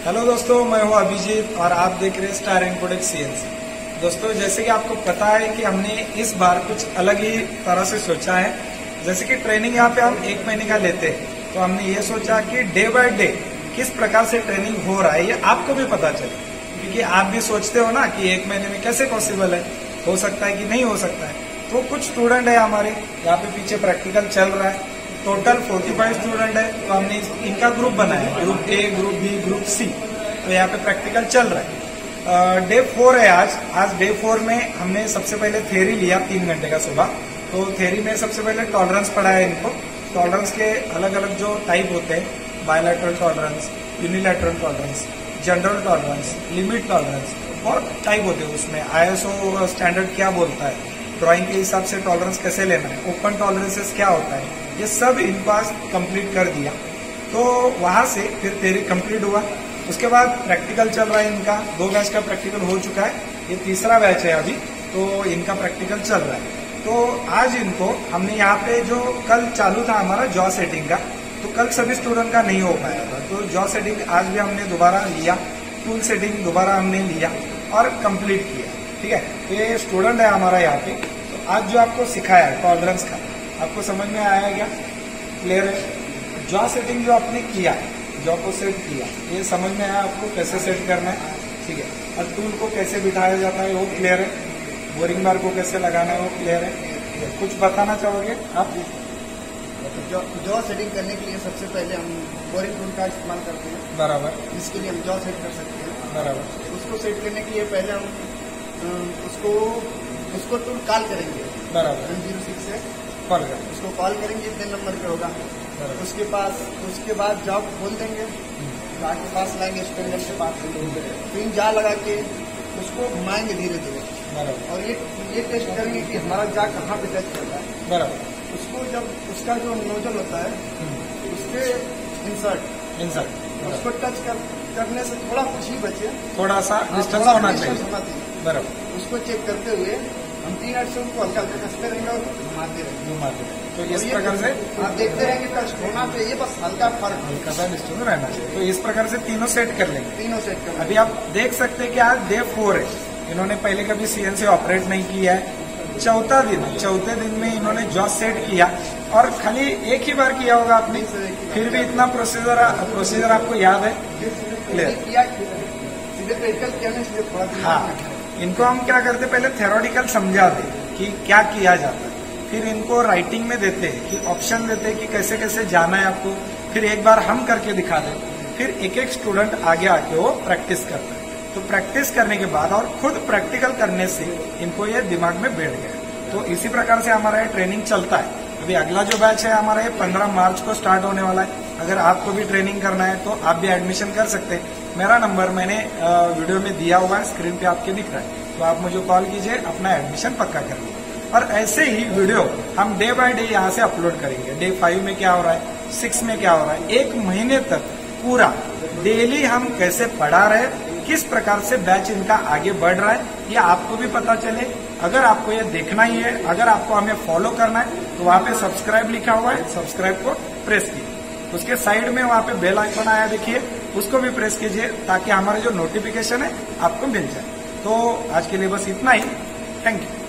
Hello दोस्तों, मैं हूँ अभिजीत और आप देख रहे हैं स्टार इनकोडेक्स सीएनसी दोस्तों, जैसे कि आपको पता है कि हमने इस बार कुछ अलग ही तरह से सोचा है। जैसे कि ट्रेनिंग यहाँ पे हम एक महीने का लेते हैं। तो हमने ये सोचा कि डे बाय डे किस प्रकार से ट्रेनिंग हो रहा है, ये आपको भी पता चले। क्योंकि आप भी सोचते हो ना कि एक महीने में कैसे पॉसिबल है, हो सकता है कि नहीं हो सकता है। तो कुछ स्टूडेंट है हमारे, यहाँ पे पीछे प्रैक्टिकल चल रहा है। टोटल 45 स्टूडेंट है तो हमने इनका ग्रुप बनाया group A group B group C तो यहाँ पे प्रैक्टिकल चल रहा है। डे फोर है आज। आज डे फोर में हमने सबसे पहले थेरी लिया तीन घंटे का सुबह। तो थेरी में सबसे पहले टॉलरेंस पढ़ाया इनको। टॉलरेंस के अलग अलग जो टाइप होते हैं bilateral tolerance unilateral tolerance general tolerance limit tolerance बहुत टाइप होते हैं उसमें। आईएसओ स्टैंडर्ड क्या बोलता है? ड्राइंग के हिसाब से टॉलरेंस कैसे लेना है? ओपन टॉलरेंसेस क्या होता है? ये सब पास कंप्लीट कर दिया। तो वहाँ से फिर तेरी कंप्लीट हुआ। उसके बाद प्रैक्टिकल चल रहा है इनका। दो बैच का प्रैक्टिकल हो चुका है। ये तीसरा बैच है अभी। तो इनका प्रैक्टिकल चल रहा है। तो आज इनको हमने यहाँ पे जो कल चालू था हमारा जॉ सेटिंग का तो कल सभी स्टूडेंट का नहीं हो पाया था। तो जॉ सेटिंग आज भी हमने दोबारा लिया। टूल सेटिंग दोबारा हमने लिया और कंप्लीट किया। ठीक है? तो ये स्टूडेंट है हमारा यहाँ पे। तो आज जो आपको सिखाया है टॉलरेंस का आपको समझ में आया क्या? क्लियर है? जॉ सेटिंग जो आपने किया जॉ को सेट किया ये समझ में आया आपको कैसे सेट करना है? ठीक है। और टूल को कैसे बिठाया जाता है वो क्लियर है? बोरिंग बार को कैसे लगाना है वो क्लियर है? कुछ बताना चाहोगे आप? जॉ जॉ सेटिंग करने के लिए सबसे पहले हम बोरिंग टूल का इस्तेमाल करते हैं। बराबर। जिसके लिए हम जॉ सेट कर सकते हैं। बराबर। उसको सेट करने के लिए पहले हम उसको उसको टूल कॉल करेंगे। बराबर। वन ज़ीरो सिक्स से कॉल कर। उसको कॉल करेंगे इतने नंबर पे होगा। उसके पास उसके बाद जॉब खोल देंगे। जाके पास लाएँगे स्टैंडर्ड के पास पिन जा लगा के उसको घुमाएँगे धीरे धीरे। और ये ये टेस्ट करेंगे कि हमारा जा कहाँ पे टच करता है। बराबर। उसको जब उसका जो नोजल होता है उसके इंसर्ट इंसर्ट उसको टच कर, करने से थोड़ा कुछ ही बचे। थोड़ा सा हाँ, डिस्टेंस होना चाहिए। बराबर। उसको चेक करते हुए हम तीन मिनट से उनको हल्का हल्का कसते रहेंगे और घुमाते रहेंगे घुमाते रहें। तो और इस प्रकार से आप देखते रहेंगे टच होना चाहिए बस हल्का फ़र्क हल्का सा डिस्टेंस रहना चाहिए। तो इस प्रकार से तीनों सेट कर लेंगे। तीनों सेट कर अभी आप देख सकते हैं कि आज डे फोर है। इन्होंने पहले कभी सीएनसी ऑपरेट नहीं किया है। चौथा दिन चौथे दिन में इन्होंने जॉस सेट किया। और खाली एक ही बार किया होगा आपने? फिर भी इतना प्रोसीजर प्रोसीजर आपको याद है? क्लियर हाँ। इनको हम क्या करते पहले थेरोटिकल समझा दे कि क्या किया जाता है। फिर इनको राइटिंग में देते हैं, कि ऑप्शन देते हैं कि कैसे कैसे जाना है आपको। फिर एक बार हम करके दिखा दें, फिर एक एक स्टूडेंट आगे आके वो प्रैक्टिस करता है। तो प्रैक्टिस करने के बाद और खुद प्रैक्टिकल करने से इनको ये दिमाग में बैठ गया। तो इसी प्रकार से हमारा ये ट्रेनिंग चलता है। अभी अगला जो बैच है, हमारा ये पंद्रह मार्च को स्टार्ट होने वाला है। अगर आपको भी ट्रेनिंग करना है तो आप भी एडमिशन कर सकते हैं। मेरा नंबर मैंने वीडियो में दिया हुआ है स्क्रीन पे आपके दिख रहा है। तो आप मुझे कॉल कीजिए, अपना एडमिशन पक्का कर लीजिए। और ऐसे ही वीडियो हम डे बाय डे यहाँ से अपलोड करेंगे। डे फाइव में क्या हो रहा है? सिक्स में क्या हो रहा है? एक महीने तक पूरा डेली हम कैसे पढ़ा रहे किस प्रकार से बैच इनका आगे बढ़ रहा है? ये आपको भी पता चले। अगर आपको ये देखना ही है, अगर आपको हमें फॉलो करना है तो वहाँ पे सब्सक्राइब लिखा हुआ है। सब्सक्राइब को प्रेस कीजिए उसके साइड में वहाँ पे बेल आइकन आया देखिए। उसको भी प्रेस कीजिए ताकि हमारे जो नोटिफिकेशन है, आपको मिल जाए। तो आज के लिए बस इतना ही। Thank you